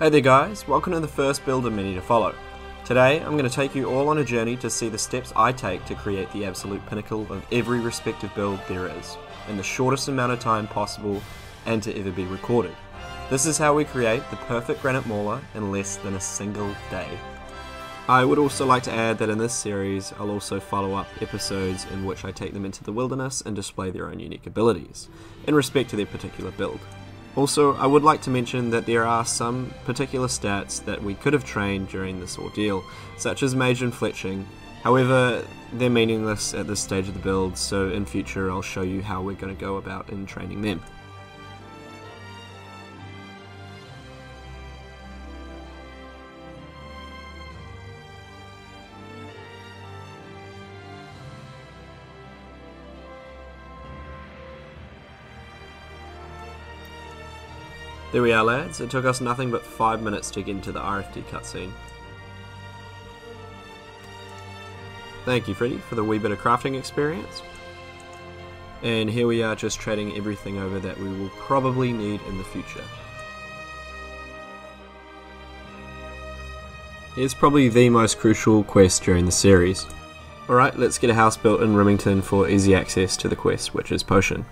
Hey there guys, welcome to the first builder mini to follow. Today I'm going to take you all on a journey to see the steps I take to create the absolute pinnacle of every respective build there is, in the shortest amount of time possible and to ever be recorded. This is how we create the perfect granite mauler in less than a single day. I would also like to add that in this series I'll also follow up episodes in which I take them into the wilderness and display their own unique abilities, in respect to their particular build. Also, I would like to mention that there are some particular stats that we could have trained during this ordeal, such as mage and fletching. However, they're meaningless at this stage of the build, so in future I'll show you how we're going to go about in training them. There we are lads, it took us nothing but 5 minutes to get into the RFD cutscene. Thank you Freddy for the wee bit of crafting experience. And here we are just trading everything over that we will probably need in the future. It's probably the most crucial quest during the series. Alright, let's get a house built in Rimmington for easy access to the quest, Witch's Potion.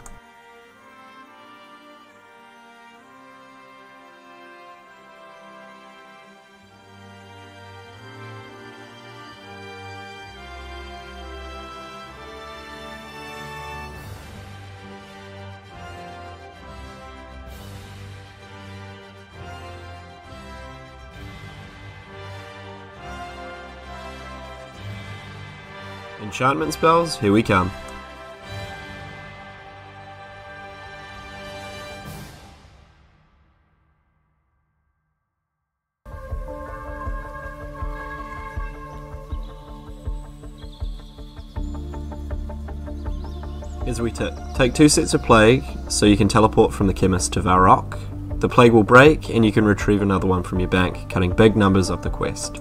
Enchantment spells, here we come. Wee tip. Take two sets of Plague, so you can teleport from the Chemist to Varrock. The Plague will break, and you can retrieve another one from your bank, cutting big numbers off the quest.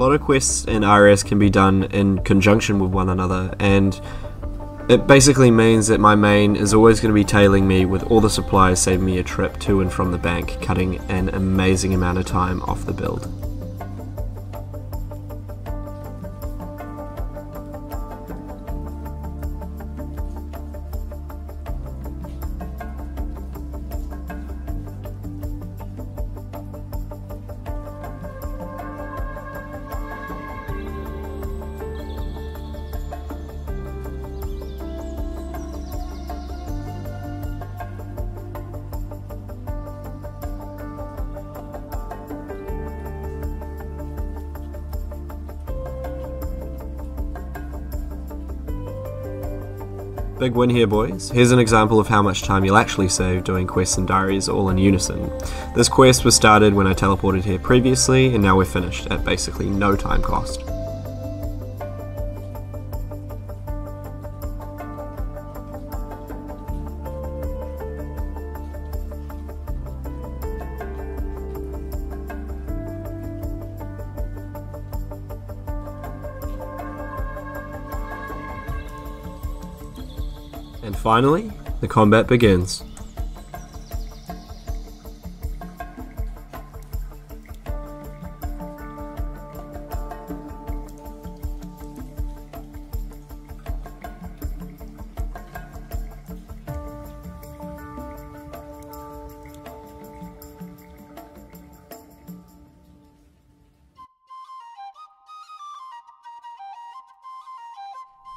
Lot of quests in RS can be done in conjunction with one another, and it basically means that my main is always going to be tailing me with all the supplies saving me a trip to and from the bank, cutting an amazing amount of time off the build. Big win here, boys. Here's an example of how much time you'll actually save doing quests and diaries all in unison. This quest was started when I teleported here previously, and now we're finished at basically no time cost. Finally, the combat begins.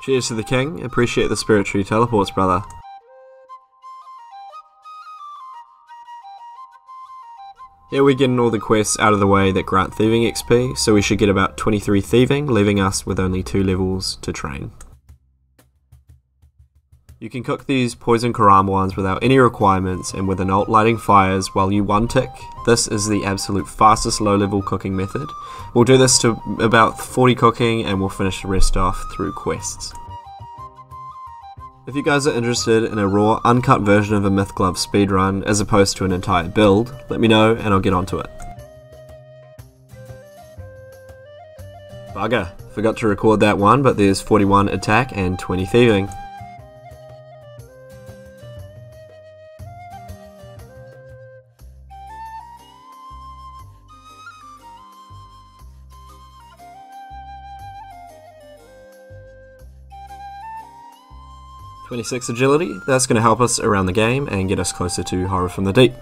Cheers to the king. Appreciate the spiritual teleports, brother. Here we're getting all the quests out of the way that grant thieving XP, so we should get about 23 thieving, leaving us with only 2 levels to train. You can cook these poison karambwans without any requirements and with an alt lighting fires while you one tick. This is the absolute fastest low level cooking method. We'll do this to about 40 cooking and we'll finish the rest off through quests. If you guys are interested in a raw, uncut version of a Myth Glove speedrun as opposed to an entire build, let me know and I'll get onto it. Bugger, forgot to record that one, but there's 41 attack and 20 thieving. 26 agility, that's going to help us around the game and get us closer to Horror from the Deep.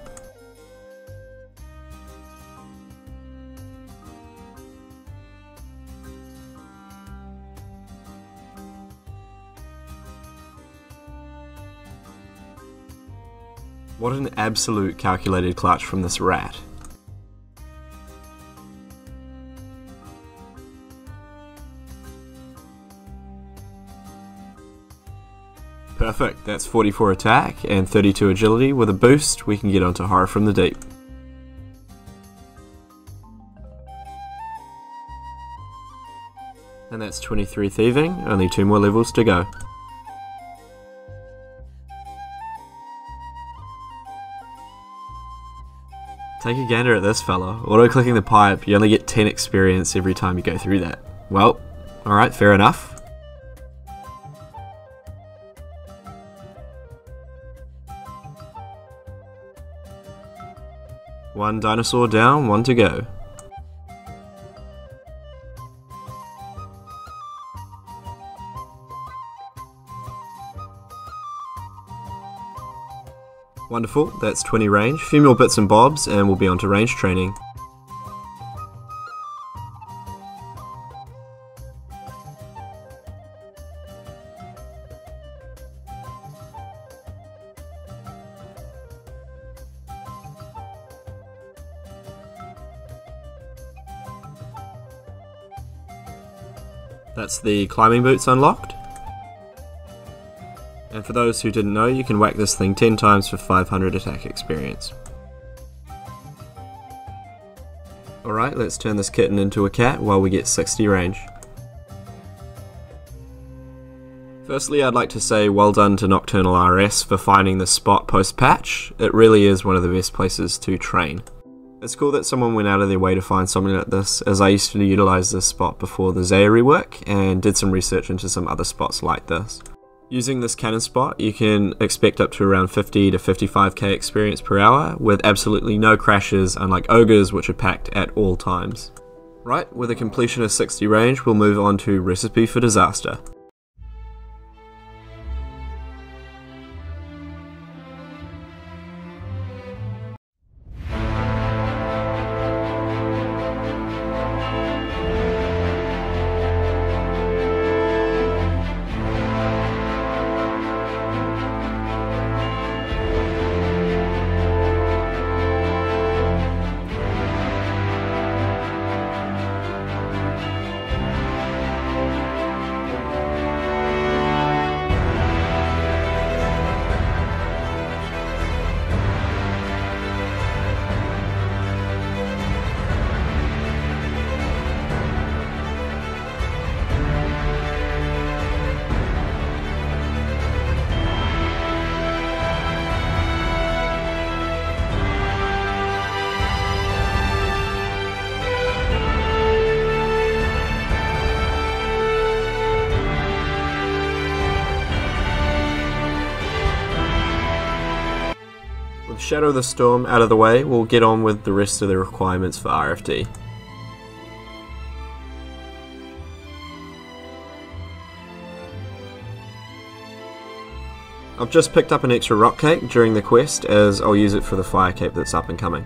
What an absolute calculated clutch from this rat. Perfect, that's 44 attack and 32 agility. With a boost, we can get onto Horror from the Deep. And that's 23 Thieving, only two more levels to go. Take a gander at this fella. Auto-clicking the pipe, you only get 10 experience every time you go through that. Well, alright, fair enough. One dinosaur down, one to go. Wonderful, that's 20 range. Few more bits and bobs and we'll be on to range training. That's the climbing boots unlocked. And for those who didn't know, you can whack this thing 10 times for 500 attack experience. Alright, let's turn this kitten into a cat while we get 60 range. Firstly, I'd like to say well done to Nocturnal RS for finding this spot post-patch. It really is one of the best places to train. It's cool that someone went out of their way to find something like this, as I used to utilise this spot before the Zaya rework, and did some research into some other spots like this. Using this cannon spot, you can expect up to around 50 to 55k experience per hour, with absolutely no crashes, unlike ogres which are packed at all times. Right, with a completion of 60 range, we'll move on to Recipe for Disaster. Shadow of the Storm out of the way, we'll get on with the rest of the requirements for RFD. I've just picked up an extra rock cape during the quest as I'll use it for the fire cape that's up and coming.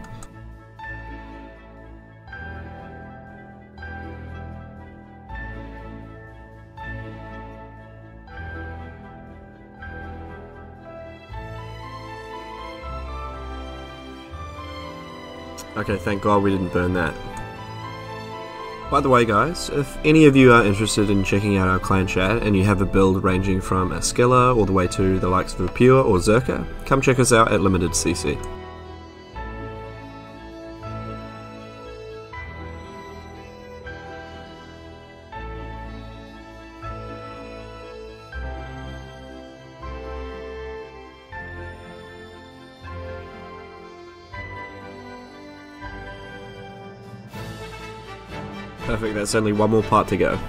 Okay, thank god we didn't burn that. By the way guys, if any of you are interested in checking out our clan chat and you have a build ranging from a Skiller all the way to the likes of a Pure or Zerker, come check us out at Limited CC. Perfect, that's only one more part to go.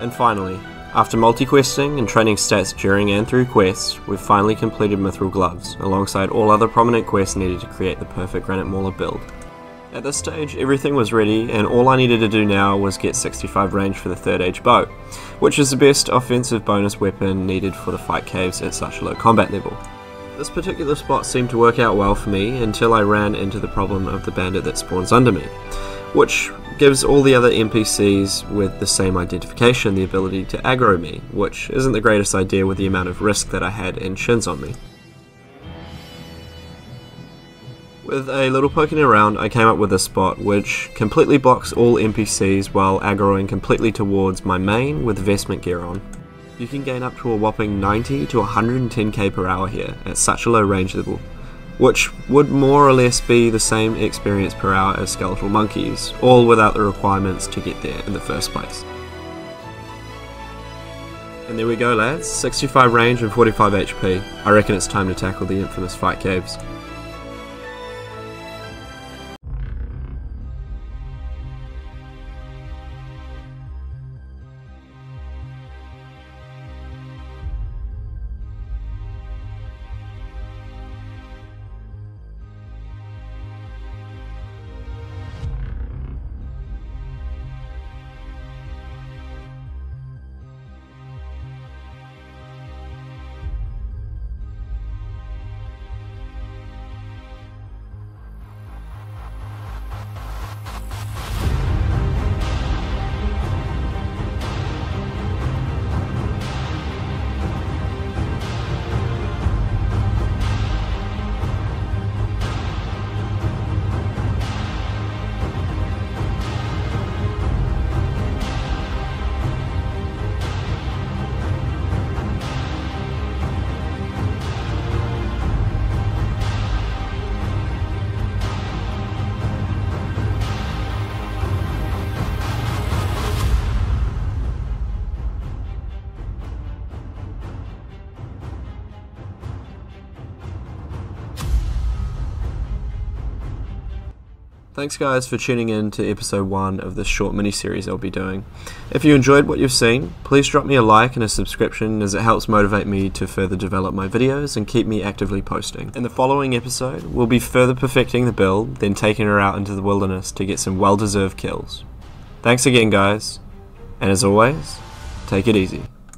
And finally, after multi-questing and training stats during and through quests, we've finally completed Mithril Gloves, alongside all other prominent quests needed to create the perfect Granite Mauler build. At this stage, everything was ready, and all I needed to do now was get 65 range for the third age bow, which is the best offensive bonus weapon needed for the fight caves at such a low combat level. This particular spot seemed to work out well for me until I ran into the problem of the bandit that spawns under me, which gives all the other NPCs with the same identification the ability to aggro me, which isn't the greatest idea with the amount of risk that I had in shins on me. With a little poking around, I came up with a spot which completely blocks all NPCs while aggroing completely towards my main with vestment gear on. You can gain up to a whopping 90 to 110k per hour here at such a low range level, which would more or less be the same experience per hour as skeletal monkeys, all without the requirements to get there in the first place. And there we go lads, 65 range and 45 HP. I reckon it's time to tackle the infamous fight caves. Thanks, guys, for tuning in to episode 1 of this short mini series I'll be doing. If you enjoyed what you've seen, please drop me a like and a subscription as it helps motivate me to further develop my videos and keep me actively posting. In the following episode, we'll be further perfecting the build, then taking her out into the wilderness to get some well deserved kills. Thanks again, guys, and as always, take it easy.